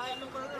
Bye-bye.